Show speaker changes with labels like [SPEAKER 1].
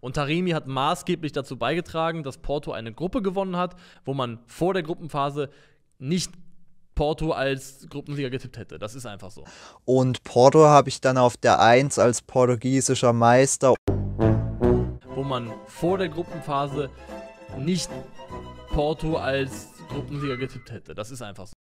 [SPEAKER 1] Und Taremi hat maßgeblich dazu beigetragen, dass Porto eine Gruppe gewonnen hat, wo man vor der Gruppenphase nicht Porto als Gruppensieger getippt hätte. Das ist einfach so.
[SPEAKER 2] Und Porto habe ich dann auf der 1 als portugiesischer Meister.
[SPEAKER 1] Wo man vor der Gruppenphase nicht Porto als Gruppensieger getippt hätte. Das ist einfach so.